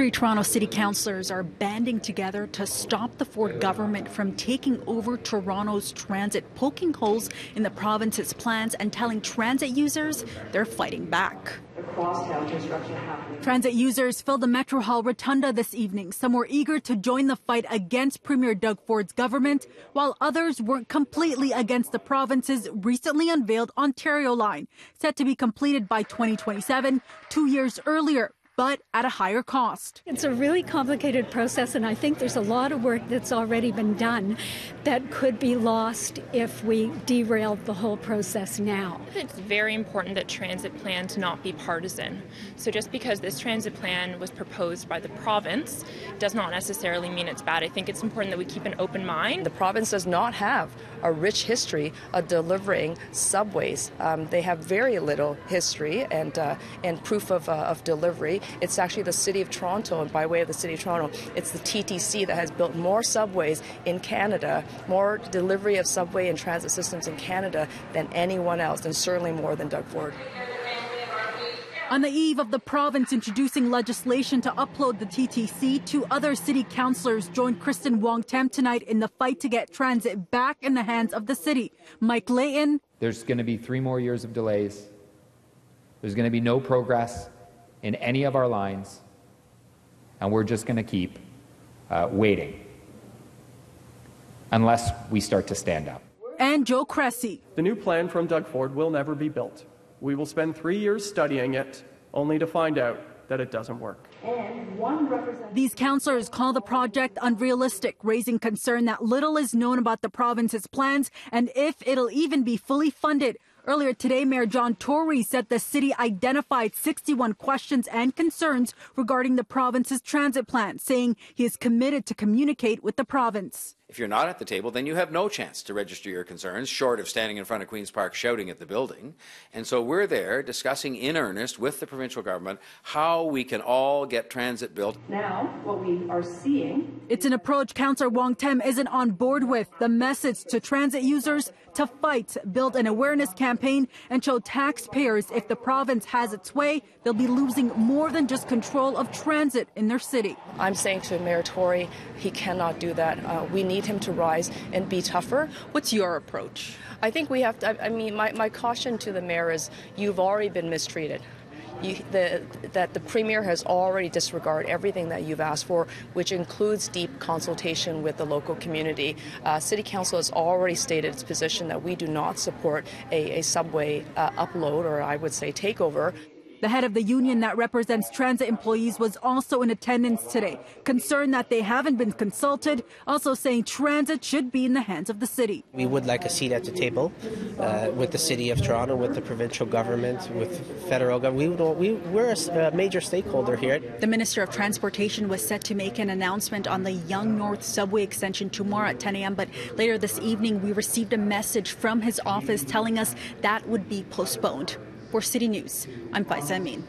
Three Toronto City councillors are banding together to stop the Ford government from taking over Toronto's transit, poking holes in the province's plans and telling transit users they're fighting back. Transit users filled the Metro Hall Rotunda this evening. Some were eager to join the fight against Premier Doug Ford's government, while others weren't completely against the province's recently unveiled Ontario line, set to be completed by 2027, two years earlier but at a higher cost. It's a really complicated process, and I think there's a lot of work that's already been done that could be lost if we derailed the whole process now. It's very important that transit plans not be partisan. So just because this transit plan was proposed by the province does not necessarily mean it's bad. I think it's important that we keep an open mind. The province does not have a rich history of delivering subways. Um, they have very little history and uh, and proof of, uh, of delivery. It's actually the City of Toronto, and by way of the City of Toronto, it's the TTC that has built more subways in Canada, more delivery of subway and transit systems in Canada than anyone else, and certainly more than Doug Ford. On the eve of the province introducing legislation to upload the TTC, two other city councillors joined Kristyn Wong Tam tonight in the fight to get transit back in the hands of the city. Mike Layton. There's going to be three more years of delays. There's going to be no progress in any of our lines, and we're just going to keep uh, waiting unless we start to stand up. And Joe Cressy. The new plan from Doug Ford will never be built. We will spend three years studying it, only to find out that it doesn't work. These councillors call the project unrealistic, raising concern that little is known about the province's plans and if it'll even be fully funded. Earlier today, Mayor John Tory said the city identified 61 questions and concerns regarding the province's transit plan, saying he is committed to communicate with the province. If you're not at the table, then you have no chance to register your concerns, short of standing in front of Queen's Park shouting at the building. And so we're there discussing in earnest with the provincial government how we can all get transit built. Now, what we are seeing. It's an approach Councillor Wong Tam isn't on board with. The message to transit users to fight, build an awareness campaign, and show taxpayers if the province has its way, they'll be losing more than just control of transit in their city. I'm saying to Mayor Tory, he cannot do that. Uh, we need him to rise and be tougher. What's your approach? I think we have to, I mean, my, my caution to the mayor is you've already been mistreated. You, the, that the Premier has already disregarded everything that you've asked for, which includes deep consultation with the local community. Uh, City Council has already stated its position that we do not support a, a subway uh, upload, or I would say takeover. The head of the union that represents transit employees was also in attendance today, concerned that they haven't been consulted, also saying transit should be in the hands of the city. We would like a seat at the table uh, with the city of Toronto, with the provincial government, with federal government. We, we, we're a major stakeholder here. The Minister of Transportation was set to make an announcement on the Yonge North subway extension tomorrow at 10 a.m., but later this evening we received a message from his office telling us that would be postponed. For City News, I'm Faiza Amin.